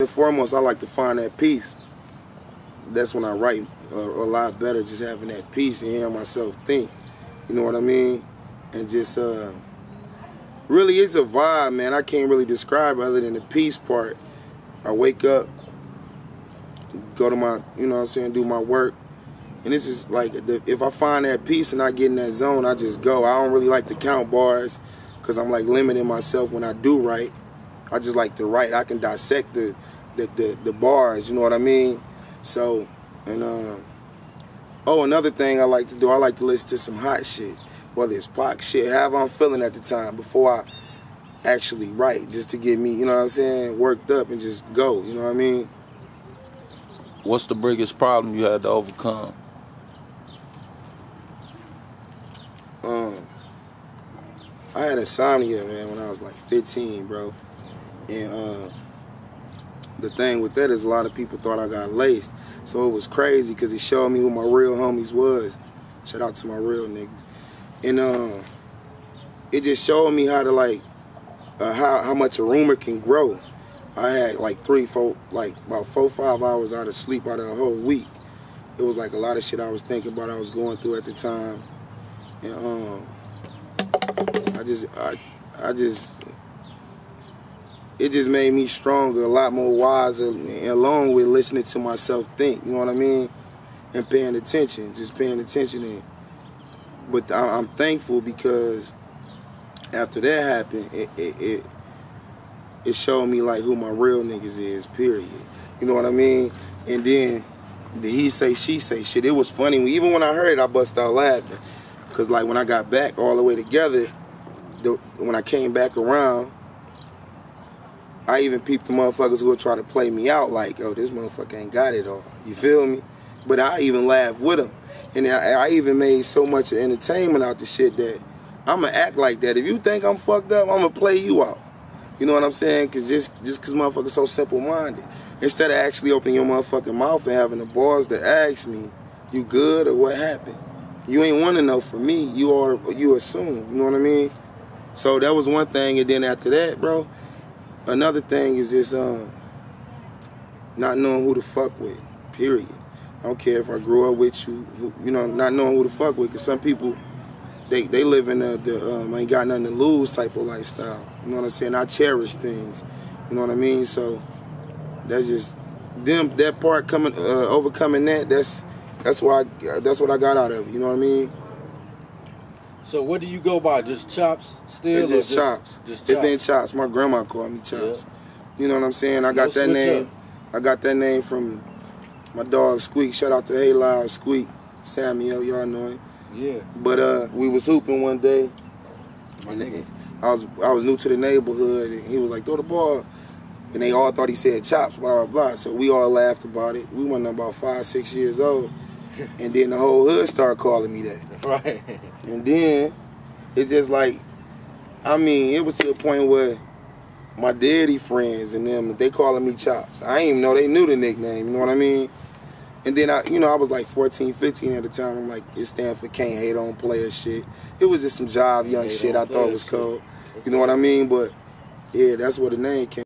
and foremost, I like to find that peace. That's when I write a, a lot better, just having that peace and hearing myself think. You know what I mean? And just uh, really, it's a vibe, man. I can't really describe other than the peace part. I wake up, go to my, you know what I'm saying, do my work. And this is like, the, if I find that peace and I get in that zone, I just go. I don't really like to count bars because I'm like limiting myself when I do write. I just like to write. I can dissect the the, the, the bars, you know what I mean? So, and uh, oh, another thing I like to do, I like to listen to some hot shit, whether it's pop shit, however I'm feeling at the time before I actually write, just to get me, you know what I'm saying, worked up and just go, you know what I mean? What's the biggest problem you had to overcome? Um, I had insomnia, man, when I was like 15, bro. And uh, the thing with that is a lot of people thought I got laced. So it was crazy because he showed me who my real homies was. Shout out to my real niggas. And um, it just showed me how to like, uh, how, how much a rumor can grow. I had like three, four, like about four, five hours out of sleep out of a whole week. It was like a lot of shit I was thinking about, I was going through at the time. And um, I just, I, I just, it just made me stronger, a lot more wiser, along with listening to myself think. You know what I mean? And paying attention, just paying attention. And, but I'm thankful because after that happened, it, it, it it showed me like who my real niggas is. Period. You know what I mean? And then the he say she say shit. It was funny. Even when I heard it, I bust out laughing. Cause like when I got back all the way together, the, when I came back around, I even peeped the motherfuckers who would try to play me out like, oh, this motherfucker ain't got it all. You feel me? But I even laugh with them. And I, I even made so much entertainment out the shit that I'ma act like that. If you think I'm fucked up, I'ma play you out. You know what I'm saying? Cause just just cause motherfuckers so simple minded. Instead of actually opening your motherfucking mouth and having the balls to ask me, you good or what happened? You ain't wanna know from me. You are you assume. You know what I mean? So that was one thing, and then after that, bro, another thing is just um, not knowing who to fuck with. Period. I don't care if I grew up with you, you know, not knowing who to fuck with. Cause some people, they they live in the, the um, ain't got nothing to lose type of lifestyle. You know what I'm saying? I cherish things. You know what I mean? So that's just them that part coming uh, overcoming that. That's that's why I, that's what I got out of it. You know what I mean? So what do you go by? Just chops still? It's just, just chops. Just chops. It's been chops. My grandma called me chops. Yeah. You know what I'm saying? I got that name. Up. I got that name from my dog Squeak. Shout out to Hey Loud Squeak. Samuel, y'all know him. Yeah. But uh, we was hooping one day, and I was I was new to the neighborhood, and he was like, "Throw the ball," and they all thought he said chops, blah blah blah. So we all laughed about it. We went about five six years old, and then the whole hood started calling me that. Right. And then it's just like, I mean, it was to a point where my daddy friends and them they calling me chops. I didn't even know they knew the nickname. You know what I mean? And then I, you know, I was like 14, 15 at the time. I'm like, it stands for can't hate on player shit. It was just some job young shit I thought was cool. You know what I mean? But yeah, that's where the name came.